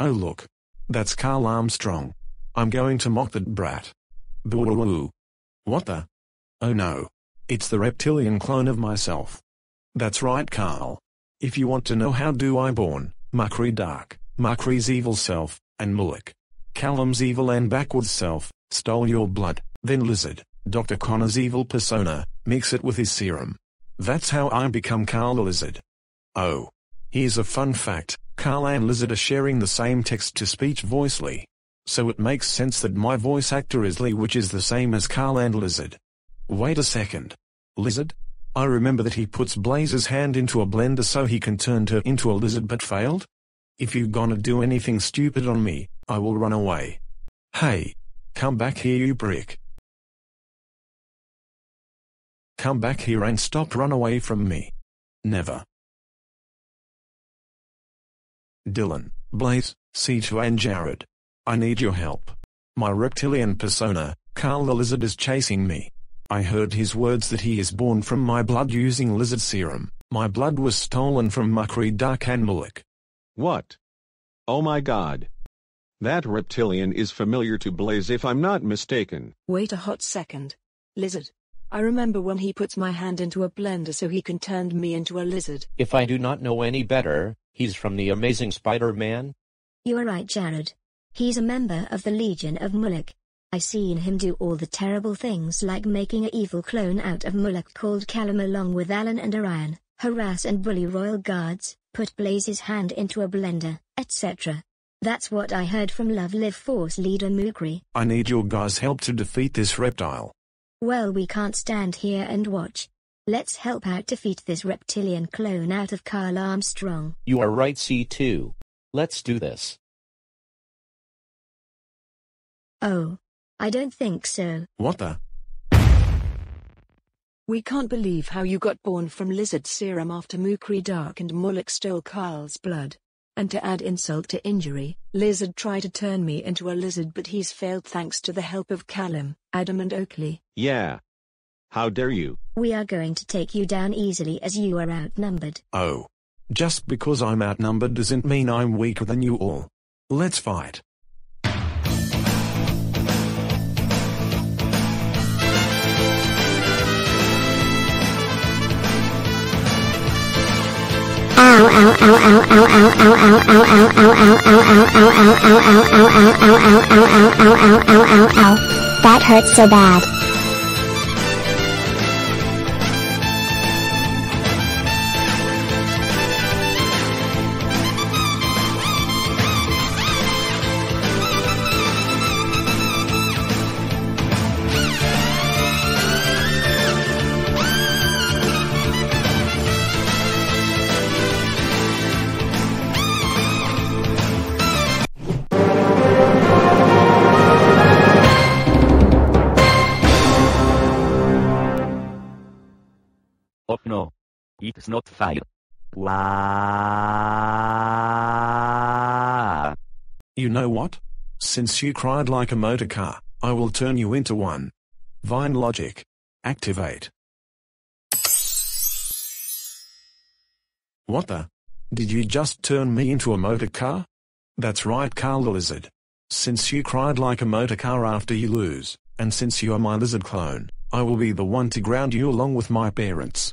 Oh look. That's Carl Armstrong. I'm going to mock that brat. Boo What the? Oh no. It's the reptilian clone of myself. That's right Carl. If you want to know how do I born, Muqri Dark, Muqri's evil self, and Mullac. Callum's evil and backwards self, stole your blood, then Lizard, Dr. Connor's evil persona, mix it with his serum. That's how I become Carl Lizard. Oh. Here's a fun fact, Carl and Lizard are sharing the same text-to-speech voice. So it makes sense that my voice actor is Lee which is the same as Carl and Lizard. Wait a second. Lizard? I remember that he puts Blazer's hand into a blender so he can turn her into a lizard but failed? If you gonna do anything stupid on me, I will run away. Hey. Come back here you brick. Come back here and stop run away from me. Never. Dylan, Blaise, C2 and Jared. I need your help. My reptilian persona, Carl the Lizard is chasing me. I heard his words that he is born from my blood using lizard serum. My blood was stolen from Muqri Dark and Mullac. What? Oh my god. That reptilian is familiar to Blaise if I'm not mistaken. Wait a hot second. Lizard. I remember when he puts my hand into a blender so he can turn me into a lizard. If I do not know any better, he's from the Amazing Spider-Man? You are right Jared. He's a member of the Legion of Mullac. I seen him do all the terrible things like making a evil clone out of Mullac called Callum along with Alan and Orion, harass and bully royal guards, put Blaise's hand into a blender, etc. That's what I heard from Love Live Force leader Muqri. I need your guys' help to defeat this reptile. Well we can't stand here and watch. Let's help out defeat this reptilian clone out of Carl Armstrong. You are right C2. Let's do this. Oh. I don't think so. What the? We can't believe how you got born from lizard serum after Muqri Dark and Mullac stole Carl's blood. And to add insult to injury, Lizard tried to turn me into a lizard but he's failed thanks to the help of Callum, Adam and Oakley. Yeah. How dare you? We are going to take you down easily as you are outnumbered. Oh. Just because I'm outnumbered doesn't mean I'm weaker than you all. Let's fight. That hurts so bad. Oh no. It's not fire. Wow. You know what? Since you cried like a motor car, I will turn you into one. Vine logic. Activate. What the? Did you just turn me into a motor car? That's right Carl the Lizard. Since you cried like a motor car after you lose, and since you are my lizard clone, I will be the one to ground you along with my parents.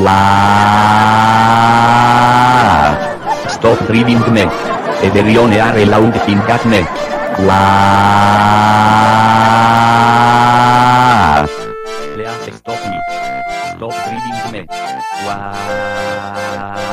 La Stop reading me. Everione are loud fincat me. La Please stop me. Stop reading me. Wow!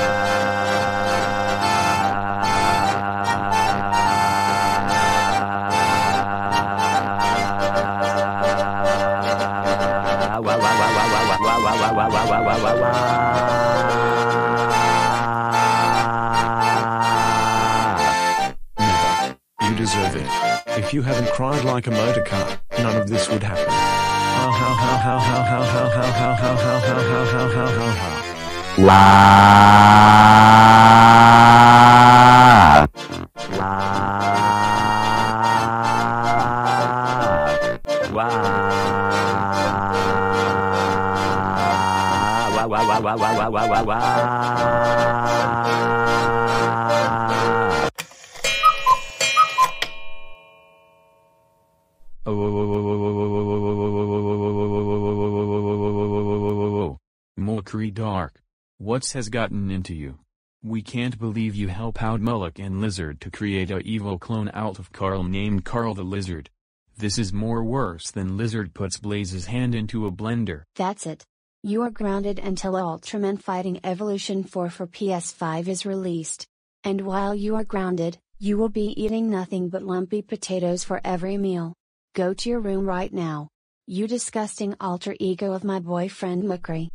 Deserve it. If you haven't cried like a motor car, none of this would happen. How how how how how how how how how how Muqri Dark. What's has gotten into you? We can't believe you help out Mullac and Lizard to create a evil clone out of Carl named Carl the Lizard. This is more worse than Lizard puts Blaise's hand into a blender. That's it. You are grounded until Ultraman Fighting Evolution 4 for PS5 is released. And while you are grounded, you will be eating nothing but lumpy potatoes for every meal. Go to your room right now. You disgusting alter ego of my boyfriend Muqri.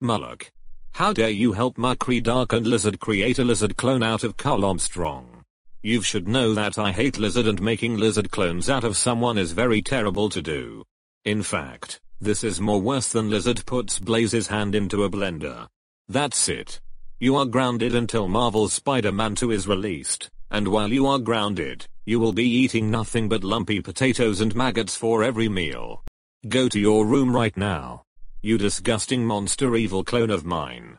Mullac. How dare you help Muqri Dark and Lizard create a lizard clone out of Carl Armstrong? You should know that I hate Lizard and making lizard clones out of someone is very terrible to do. In fact, this is more worse than Lizard puts Blaise's hand into a blender. That's it. You are grounded until Marvel's Spider-Man 2 is released, and while you are grounded, you will be eating nothing but lumpy potatoes and maggots for every meal. Go to your room right now. You disgusting monster evil clone of mine.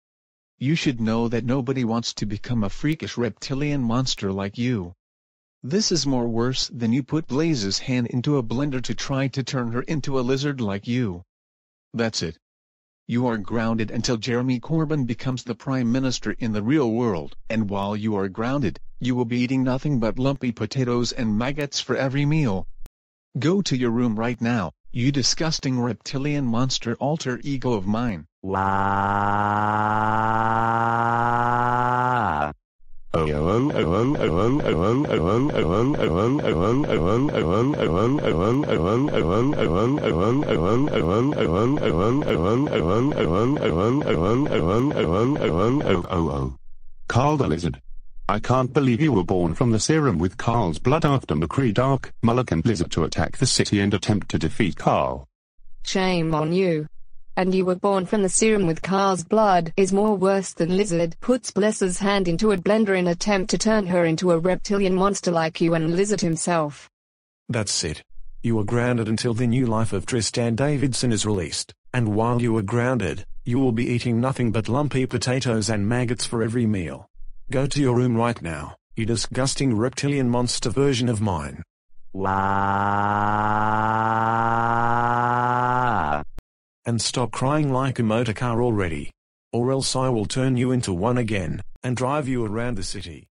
You should know that nobody wants to become a freakish reptilian monster like you. This is more worse than you put Blaise's hand into a blender to try to turn her into a lizard like you. That's it. You are grounded until Jeremy Corbyn becomes the Prime Minister in the real world. And while you are grounded, you will be eating nothing but lumpy potatoes and maggots for every meal. Go to your room right now, you disgusting reptilian monster alter ego of mine. Carl the Lizard. I can't believe you were born from the serum with Carl's blood after Muqri Dark, Mullac and Lizard to attack the city and attempt to defeat Carl. Shame on you. And you were born from the serum with Carl's blood is more worse than Lizard puts Bless's hand into a blender in attempt to turn her into a reptilian monster like you and Lizard himself. That's it. You are grounded until the new life of Tristan Davidson is released, and while you are grounded, you will be eating nothing but lumpy potatoes and maggots for every meal. Go to your room right now, you disgusting reptilian monster version of mine. And stop crying like a motor car already. Or else I will turn you into one again, and drive you around the city.